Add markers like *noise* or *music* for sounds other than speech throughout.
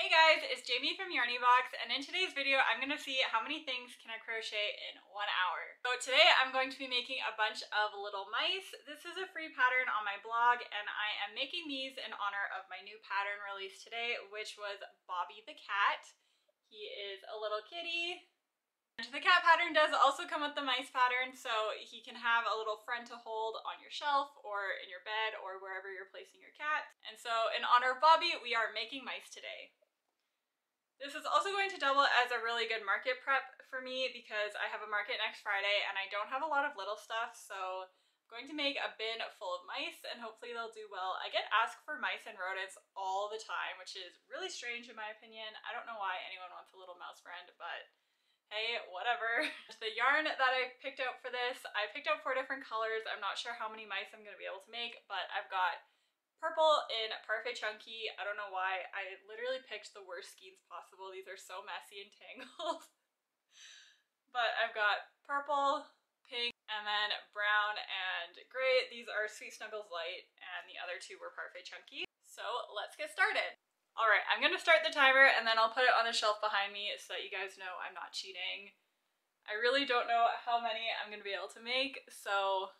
Hey guys, it's Jamie from Yarny Box, and in today's video I'm to see how many things can I crochet in one hour. So today I'm going to be making a bunch of little mice. This is a free pattern on my blog and I am making these in honor of my new pattern release today which was Bobby the Cat. He is a little kitty. And the cat pattern does also come with the mice pattern so he can have a little friend to hold on your shelf or in your bed or wherever you're placing your cat. And so in honor of Bobby we are making mice today. This is also going to double as a really good market prep for me because I have a market next Friday and I don't have a lot of little stuff, so I'm going to make a bin full of mice and hopefully they'll do well. I get asked for mice and rodents all the time, which is really strange in my opinion. I don't know why anyone wants a little mouse friend, but hey, whatever. *laughs* the yarn that I picked out for this, I picked out four different colors. I'm not sure how many mice I'm going to be able to make, but I've got purple in Parfait Chunky. I don't know why. I literally picked the worst skeins possible. These are so messy and tangled. *laughs* but I've got purple, pink, and then brown and gray. These are Sweet Snuggles Light, and the other two were Parfait Chunky. So let's get started. Alright, I'm going to start the timer and then I'll put it on the shelf behind me so that you guys know I'm not cheating. I really don't know how many I'm to be able to make, so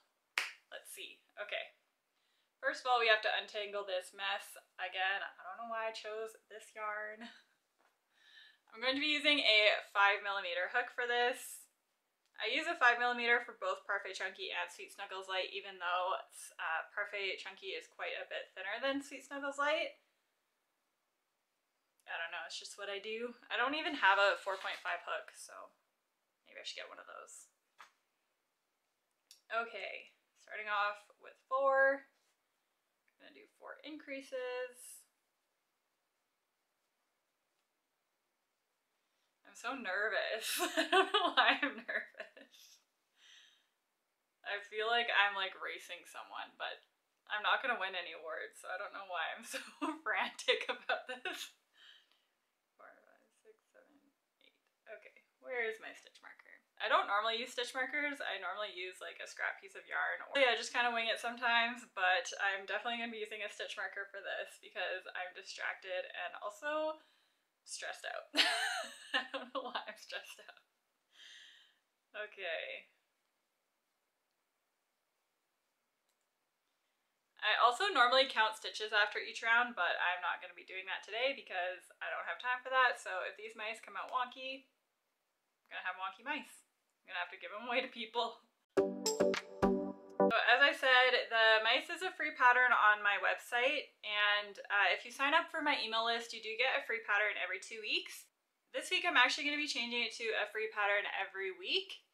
let's see. Okay, First of all, we have to untangle this mess. Again, I don't know why I chose this yarn. I'm going to be using a 5 millimeter hook for this. I use a 5 millimeter for both Parfait Chunky and Sweet Snuggles Light, even though uh, Parfait Chunky is quite a bit thinner than Sweet Snuggles Light. I don't know, it's just what I do. I don't even have a 4.5 hook, so maybe I should get one of those. Okay, starting off with four gonna do four increases. I'm so nervous. *laughs* I don't know why I'm nervous. I feel like I'm like racing someone, but I'm not gonna win any awards, so I don't know why I'm *laughs* so frantic about this. Four, five, six, seven, eight. Okay, where is my stitch? I don't normally use stitch markers. I normally use like a scrap piece of yarn. Or, yeah, just kind of wing it sometimes, but I'm definitely going to be using a stitch marker for this because I'm distracted and also stressed out. *laughs* I don't know why I'm stressed out. Okay. I also normally count stitches after each round, but I'm not going to be doing that today because I don't have time for that. So if these mice come out wonky, I'm going to have wonky mice gonna have to give them away to people. So as I said, the mice is a free pattern on my website, and uh, if you sign up for my email list, you do get a free pattern every two weeks. This week I'm actually going to be changing it to a free pattern every week.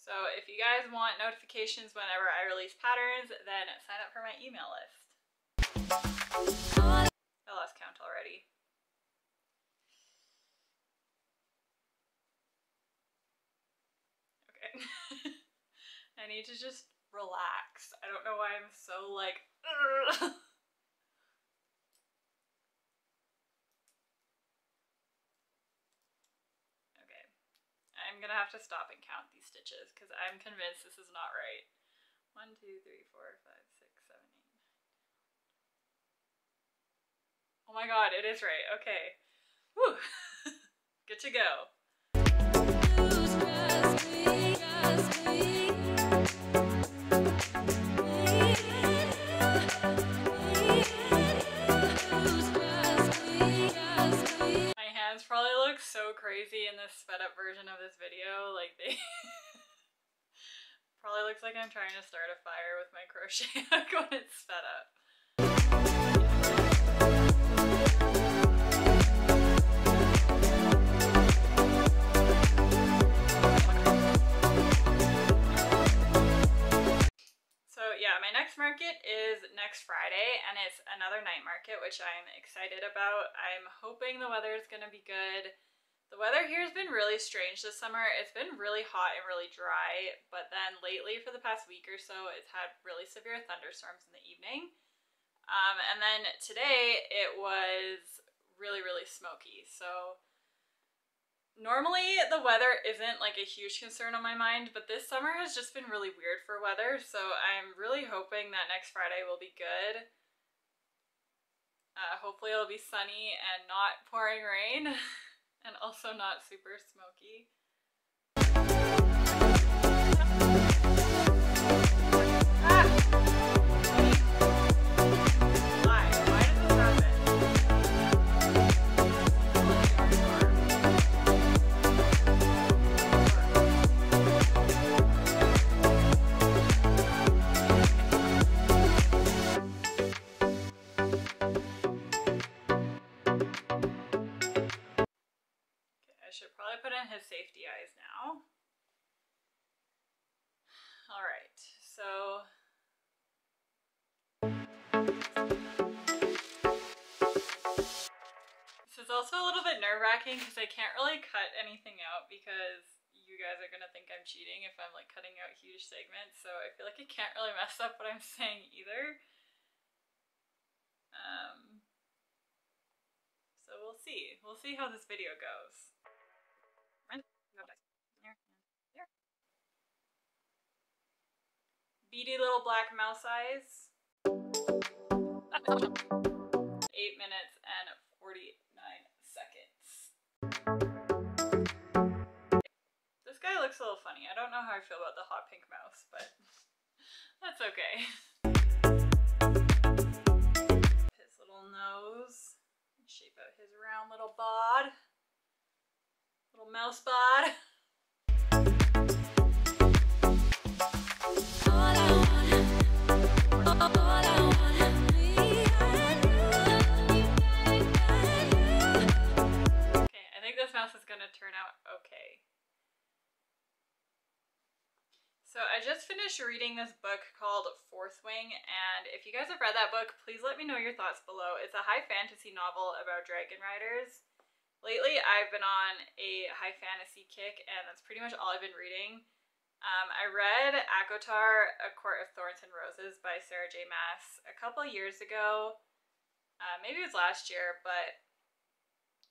So if you guys want notifications whenever I release patterns, then sign up for my email list. Lost count already. Okay. *laughs* I need to just relax. I don't know why I'm so like, *laughs* Okay. I'm gonna have to stop and count these stitches because I'm convinced this is not right. One, two, three, four, five, Oh my god, it is right. Okay. Whew. *laughs* Good to go. My hands probably look so crazy in this sped up version of this video. Like they *laughs* probably looks like I'm trying to start a fire with my crochet *laughs* hook when it's sped up. Market is next Friday and it's another night market, which I'm excited about. I'm hoping the weather is going to be good. The weather here has been really strange this summer. It's been really hot and really dry, but then lately for the past week or so, it's had really severe thunderstorms in the evening. Um, and then today it was really, really smoky. So Normally, the weather isn't like a huge concern on my mind, but this summer has just been really weird for weather, so I'm really hoping that next Friday will be good. Uh, hopefully, it'll be sunny and not pouring rain, *laughs* and also not super smoky. This is also a little bit nerve-wracking because I can't really cut anything out because you guys are gonna think I'm cheating if I'm like cutting out huge segments, so I feel like I can't really mess up what I'm *laughs* saying either. Um, so we'll see. We'll see how this video goes. Beady little black mouse eyes. 8 minutes and 49 seconds. This guy looks a little funny. I don't know how I feel about the hot pink mouse, but *laughs* that's okay. His little nose. Shape out his round little bod. Little mouse bod. *laughs* gonna turn out okay. So I just finished reading this book called Fourth Wing, and if you guys have read that book, please let me know your thoughts below. It's a high fantasy novel about dragon riders. Lately, I've been on a high fantasy kick, and that's pretty much all I've been reading. Um, I read ACOTAR, A Court of Thorns and Roses by Sarah J. Maas a couple years ago. Uh, maybe it was last year, but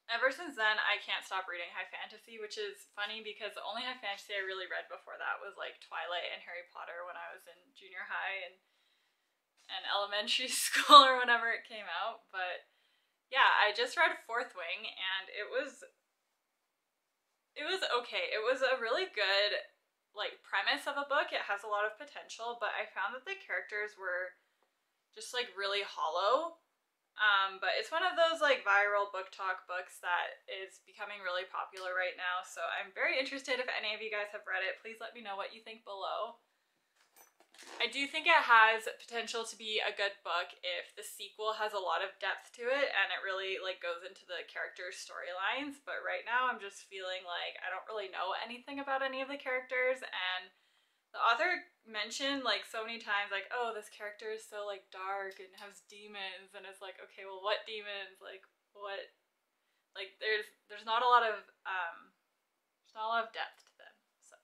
ever since then, I can't stop reading high fantasy, which is funny because the only high fantasy I really read before that was like Twilight and Harry Potter when I was in junior high and and elementary *laughs* school or whenever it came out. But yeah, I just read Fourth Wing and it was it was okay. It was a really good like premise of a book. It has a lot of potential, but I found that the characters were just like really hollow um, but it's one of those like viral BookTok books that is becoming really popular right now. So I'm very interested if any of you guys have read it. Please let me know what you think below. I do think it has potential to be a good book if the sequel has a lot of depth to it and it really like goes into the characters' storylines. But right now I'm just feeling like I don't really know anything about any of the characters and the author mentioned like so many times like oh this character is so like dark and has demons and it's like okay well what demons? Like what? Like there's there's not a lot of um there's not a lot of depth to them so.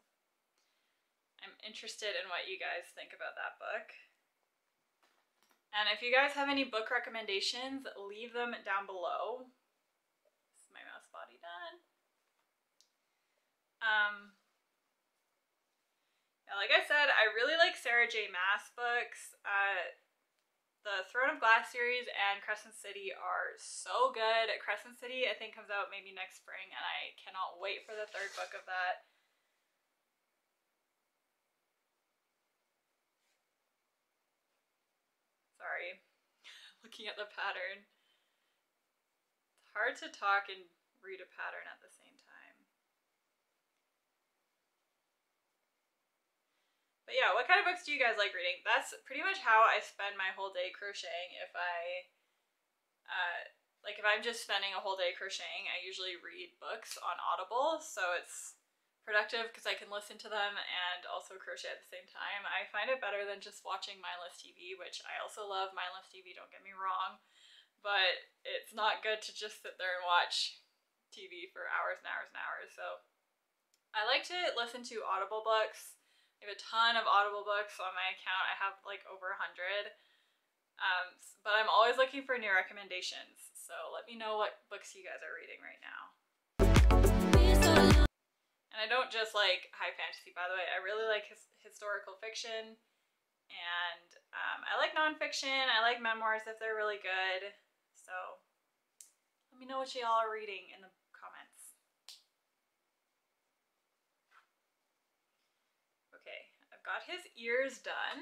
I'm interested in what you guys think about that book. And if you guys have any book recommendations leave them down below. Is my mouse body done? Um like I said, I really like Sarah J. Maas books. Uh, the Throne of Glass series and Crescent City are so good. Crescent City, I think, comes out maybe next spring, and I cannot wait for the third book of that. Sorry, *laughs* looking at the pattern. It's hard to talk and read a pattern at the same time. But yeah, what kind of books do you guys like reading? That's pretty much how I spend my whole day crocheting. If I, uh, like if I'm just spending a whole day crocheting, I usually read books on Audible, so it's productive because I can listen to them and also crochet at the same time. I find it better than just watching Mindless TV, which I also love Mindless TV, don't get me wrong, but it's not good to just sit there and watch TV for hours and hours and hours. So I like to listen to Audible books I have a ton of Audible books on my account. I have like over a hundred. Um, but I'm always looking for new recommendations. So let me know what books you guys are reading right now. And I don't just like high fantasy, by the way. I really like his historical fiction. And um, I like nonfiction. I like memoirs if they're really good. So let me know what y'all are reading in the comments. Okay, I've got his ears done.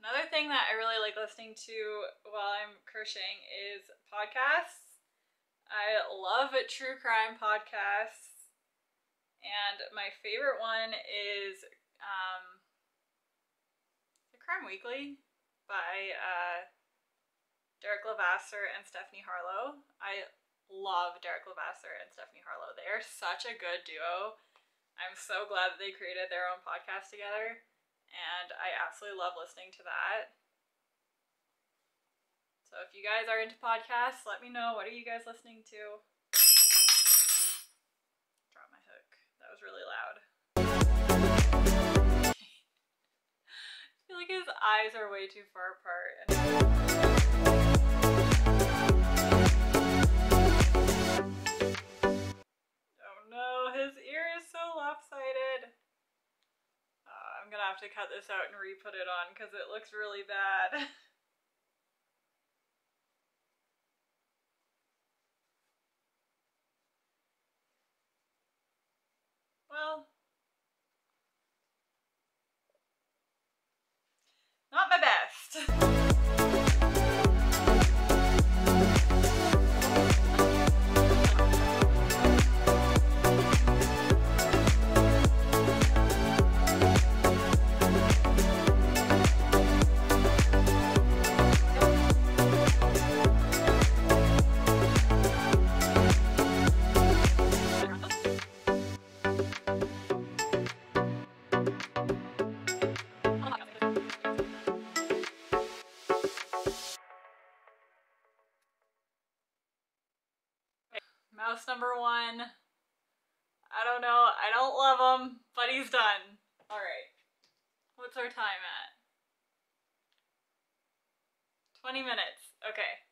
Another thing that I really like listening to while I'm crocheting is podcasts. I love true crime podcasts. And my favorite one is um, The Crime Weekly by uh, Derek Levasseur and Stephanie Harlowe. I love Derek Levasseur and Stephanie Harlowe. They are such a good duo. I'm so glad that they created their own podcast together and I absolutely love listening to that. So if you guys are into podcasts, let me know. What are you guys listening to? Drop my hook. That was really loud. *laughs* I feel like his eyes are way too far apart. Gonna have to cut this out and re-put it on because it looks really bad. *laughs* well, not my best. *laughs* 20 minutes. Okay.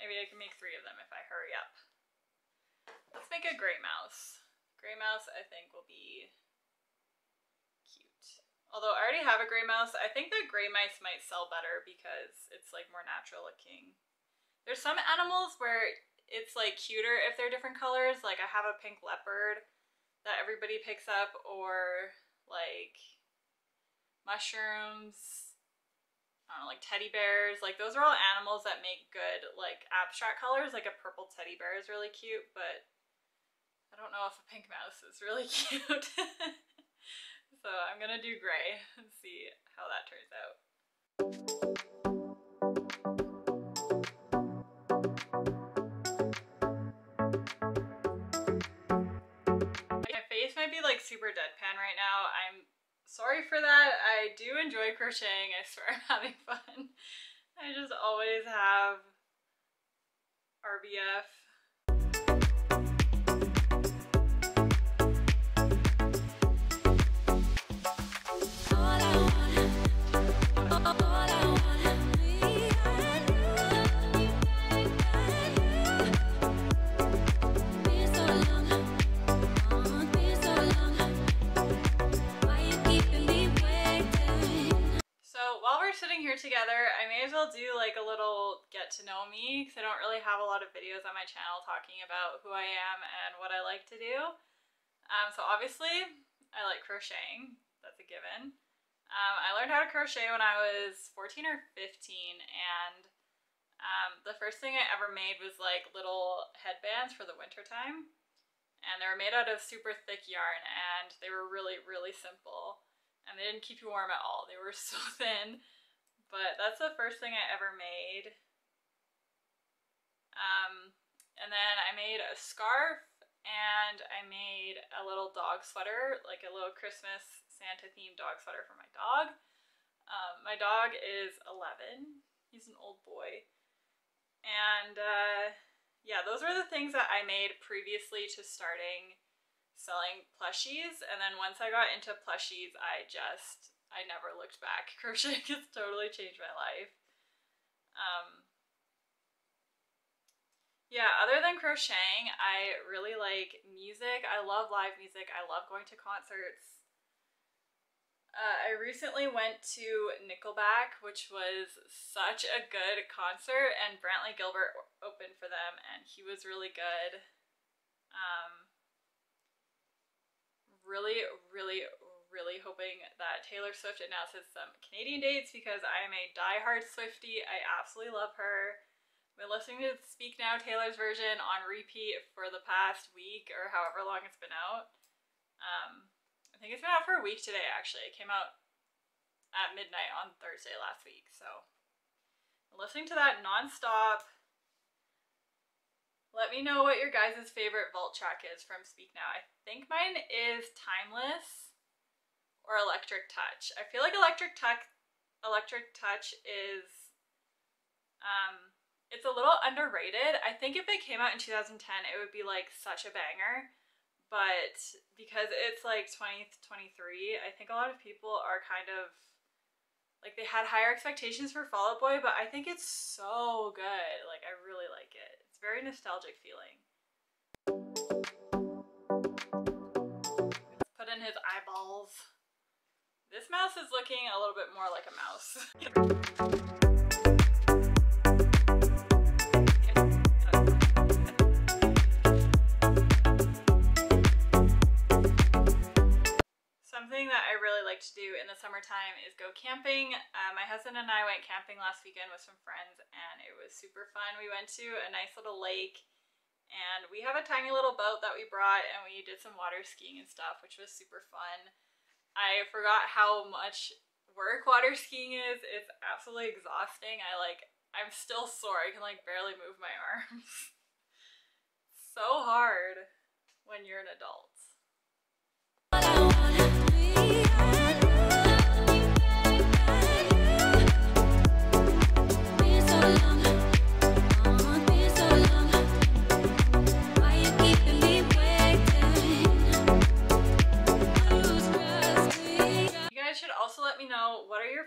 Maybe I can make three of them if I hurry up. Let's make a gray mouse. Gray mouse, I think, will be cute. Although I already have a gray mouse, I think the gray mice might sell better because it's like more natural looking. There's some animals where it's like cuter if they're different colors. Like I have a pink leopard that everybody picks up or like mushrooms. I don't know, like teddy bears. Like those are all animals that make good like abstract colors. Like a purple teddy bear is really cute, but I don't know if a pink mouse is really *laughs* cute. so I'm gonna do gray and see how that turns out. My face might be like super deadpan right now. I'm sorry for that. I do enjoy crocheting. I swear *laughs* I'm having fun. I just always have RBF. Do like a little get to know me because I don't really have a lot of videos on my channel talking about who I am and what I like to do. Um, so obviously, I like crocheting. That's a given. Um, I learned how to crochet when I was 14 or 15 and um, the first thing I ever made was like little headbands for the winter time. And they were made out of super thick yarn and they were really, really simple and they didn't keep you warm at all. They were *laughs* so thin, but that's the first thing I ever made. Um, and then I made a scarf and I made a little dog sweater, like a little Christmas Santa themed dog sweater for my dog. Um, my dog is 11. He's an old boy. And uh, yeah, those were the things that I made previously to starting selling plushies and then once I got into plushies I just I never looked back. *laughs* Crocheting has totally changed my life. Um, yeah, other than crocheting, I really like music. I love live music. I love going to concerts. Uh, I recently went to Nickelback, which was such a good concert, and Brantley Gilbert opened for them, and he was really good. Um, really, really, really hoping that Taylor Swift announces some Canadian dates because I am a die-hard Swiftie. I absolutely love her. I've been listening to Speak Now Taylor's version on repeat for the past week or however long it's been out. Um, I think it's been out for a week today, actually. It came out at midnight on Thursday last week, so listening to that nonstop. Let me know what your guys' favorite vault track is from Speak Now. I think mine is Timeless or Electric Touch. I feel like Electric Touch Electric Touch is um it's a little underrated. I think if it came out in 2010, it would be like such a banger but because it's like 2023, I think a lot of people are kind of like they had higher expectations for Fall Out Boy, but I think it's so good. Like I really like it. It's very nostalgic feeling. Put in his eyeballs. This mouse is looking a little bit more like a mouse. *laughs* Something that I really like to do in the summertime is go camping. Uh, my husband and I went camping last weekend with some friends and it was super fun. We went to a nice little lake and we have a tiny little boat that we brought and we did some water skiing and stuff, which was super fun. I forgot how much work water skiing is. It's absolutely exhausting. I like, I'm still sore. I can like barely move my *laughs* arms. so hard when you're an adult.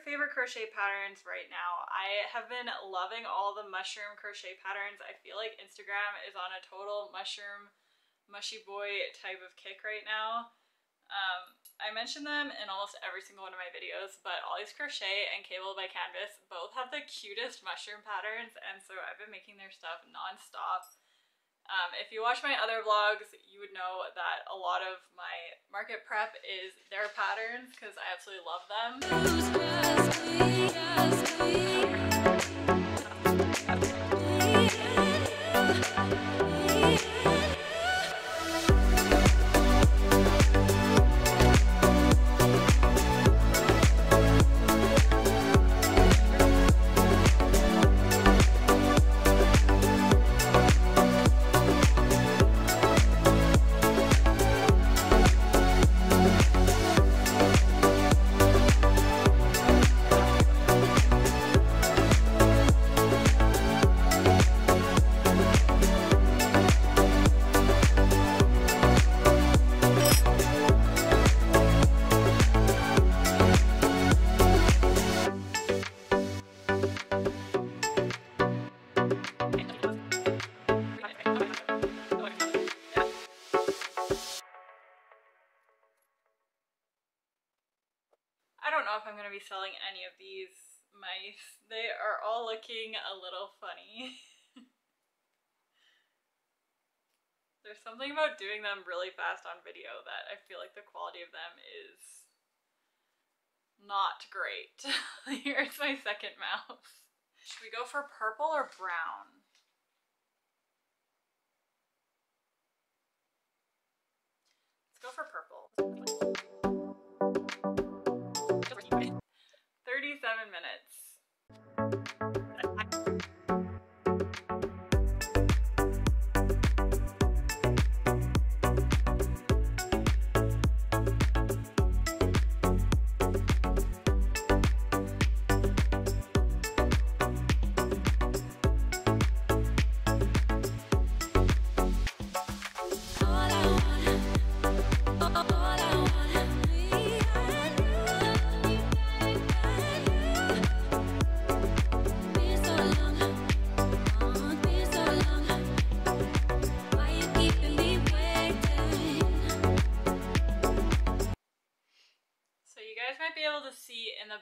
Crochet patterns right now. I have been loving all the mushroom crochet patterns. I feel like Instagram is on a total mushroom mushy boy type of kick right now. Um, I mention them in almost every single one of my videos, but Ollie's Crochet and Cable by Canvas both have the cutest mushroom patterns, and so I've been making their stuff non-stop. Um, if you watch my other vlogs, you would know that a lot of my market prep is their patterns because I absolutely love them. Mice. They are all looking a little funny. *laughs* There's something about doing them really fast on video that I feel like the quality of them is not great. *laughs* Here's my second mouse. Should we go for purple or brown? Let's go for purple. 37 minutes.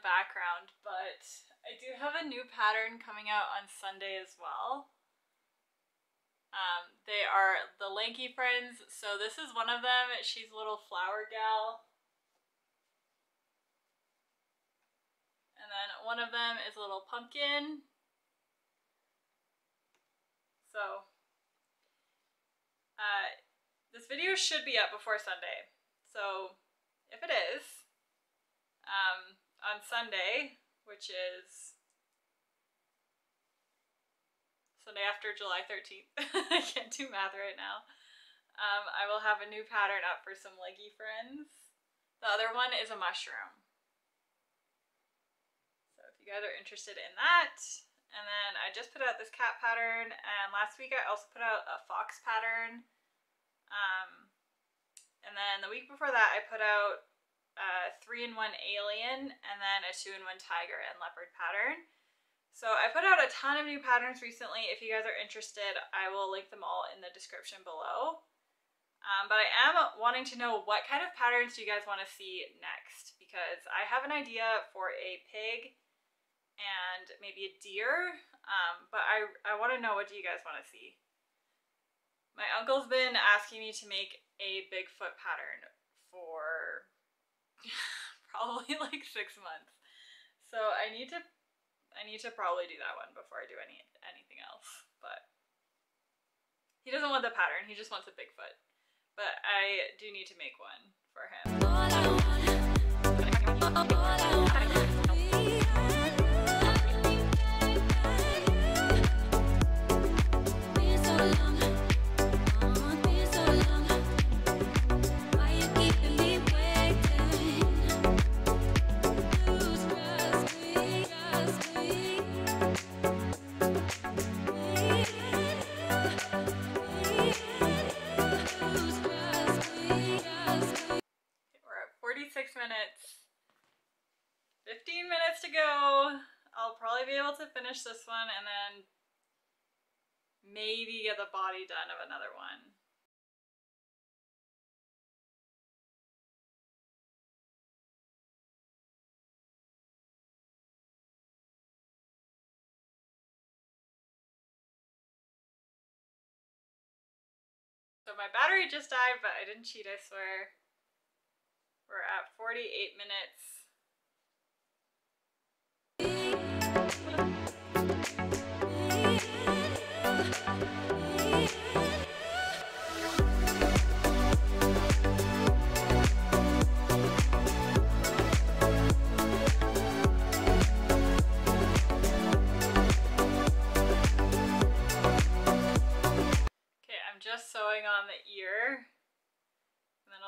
Background, but I do have a new pattern coming out on Sunday as well. Um, they are the Lanky Friends. So this is one of them. She's a little flower gal. And then one of them is a little pumpkin. So, uh, this video should be up before Sunday. So, if it is, um, on Sunday, which is Sunday after July 13th, *laughs* I can't do math right now, um, I will have a new pattern up for some leggy friends. The other one is a mushroom. So if you guys are interested in that, and then I just put out this cat pattern, and last week I also put out a fox pattern. Um, and then the week before that, I put out a three in one alien and then a two in one tiger and leopard pattern. So I put out a ton of new patterns recently. If you guys are interested, I will link them all in the description below. Um, but I am wanting to know what kind of patterns do you guys want to see next because I have an idea for a pig and maybe a deer, um, but I, I want to know what do you guys want to see. My uncle's been asking me to make a Bigfoot pattern for *laughs* probably like six months. So I need to I need to probably do that one before I do any anything else. But he doesn't want the pattern, he just wants a Bigfoot. But I do need to make one for him. Finish this one and then maybe get the body done of another one. So my battery just died, but I didn't cheat, I swear. We're at 48 minutes.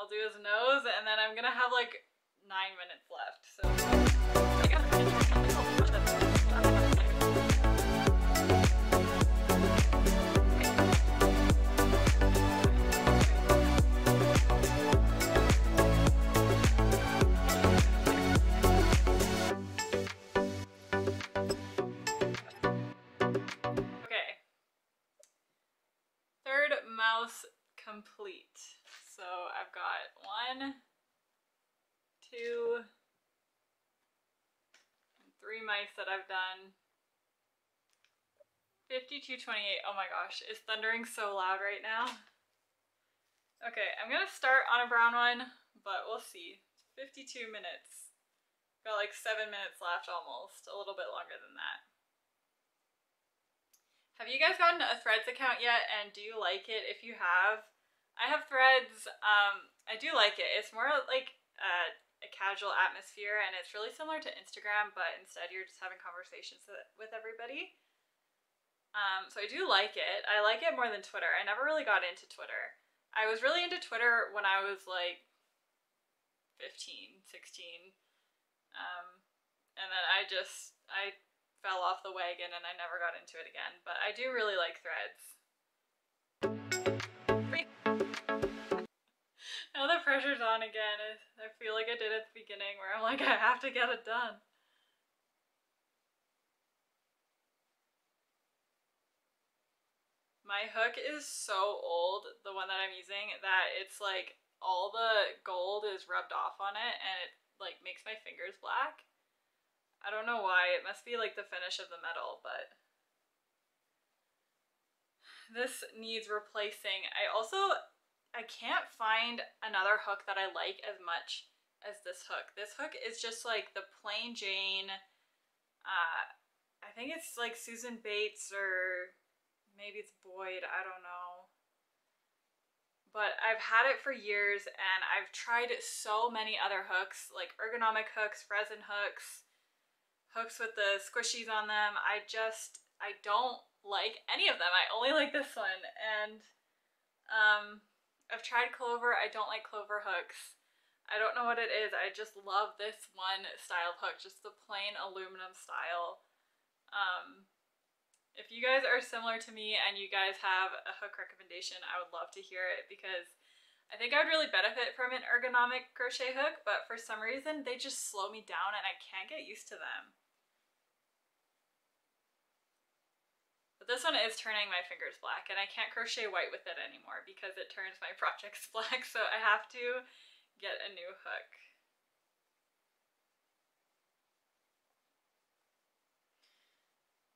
I'll do his nose, and then I'm gonna have like nine minutes left. So. Third mouse complete. So I've got one, two, three mice that I've done. 5228. Oh my gosh, it's thundering so loud right now. Okay, I'm gonna start on a brown one, but we'll see. 52 minutes. Got like seven minutes left almost, a little bit longer than that. Have you guys gotten a Threads account yet and do you like it? If you have, I have threads. Um, I do like it. It's more like a casual atmosphere, and it's really similar to Instagram, but instead you're just having conversations with everybody. Um, so I do like it. I like it more than Twitter. I never really got into Twitter. I was really into Twitter when I was like 15, 16. Um, and then I just, I fell off the wagon and I never got into it again. But I do really like threads. Now the pressure's on again. I feel like I did at the beginning where I'm like, I have to get it done. My hook is so old, the one that I'm using, that it's like all the gold is rubbed off on it and it like makes my fingers black. I don't know why. It must be like the finish of the metal, but this needs replacing. I also, I can't find another hook that I like as much as this hook. This hook is just like the plain Jane, uh, I think it's like Susan Bates or maybe it's Boye, I don't know. But I've had it for years and I've tried so many other hooks, like ergonomic hooks, resin hooks, hooks with the squishies on them. I just, I don't like any of them. I only like this one. And um, I've tried clover. I don't like clover hooks. I don't know what it is. I just love this one style of hook, just the plain aluminum style. Um, if you guys are similar to me and you guys have a hook recommendation, I would love to hear it because I think I would really benefit from an ergonomic crochet hook, but for some reason they just slow me down and I can't get used to them. But this one is turning my fingers black and I can't crochet white with it anymore because it turns my *laughs* projects black so I have to get a new hook.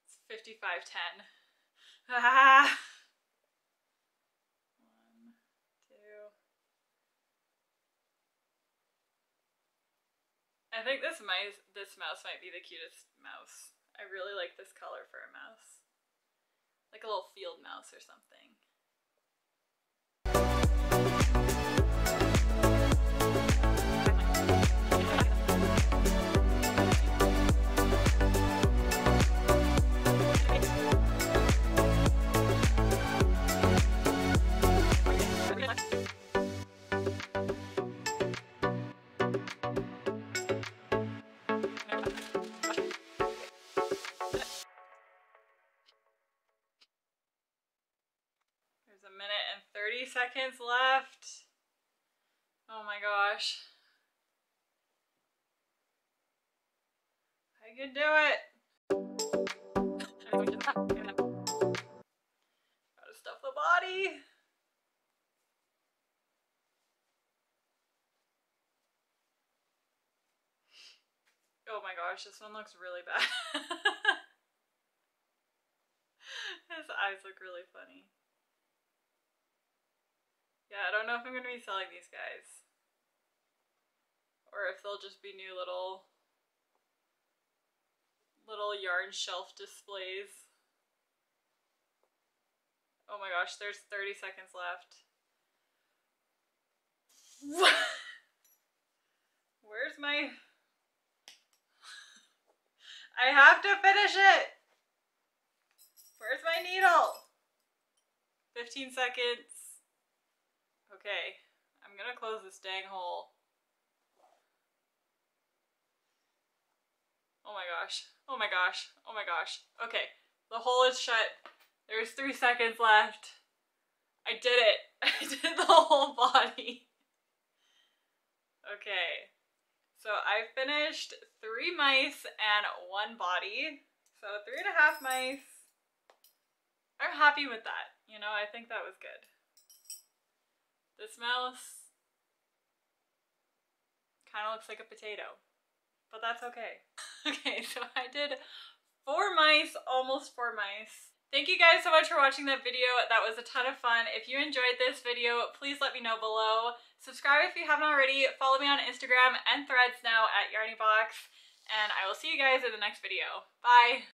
It's 5510. Ah! *laughs* I think this mouse this mouse might be the cutest mouse. I really like this color for a mouse like a little field mouse or something. Seconds left. Oh my gosh. I can do it. *laughs* Gotta stuff the body. Oh my gosh, this one looks really bad. *laughs* His eyes look really funny. Yeah, I don't know if I'm going to be selling these guys. Or if they'll just be new little little yarn shelf displays. Oh my gosh, there's 30 seconds left. *laughs* Where's my... *laughs* I have to finish it! Where's my needle? 15 seconds. Okay, I'm gonna close this dang hole. Oh my gosh. Oh my gosh. Oh my gosh. Okay, the hole is shut. There's three seconds left. I did it. *laughs* I did the whole body. Okay, so I finished three mice and one body. So three and a half mice. I'm happy with that. You know, I think that was good. This mouse kind of looks like a potato, but that's okay. *laughs* okay, so I did four mice, almost four mice. Thank you guys so much for watching that video. That was a ton of fun. If you enjoyed this video, please let me know below. Subscribe if you haven't already. Follow me on Instagram and threads now at YarnyBox. And I will see you guys in the next video. Bye!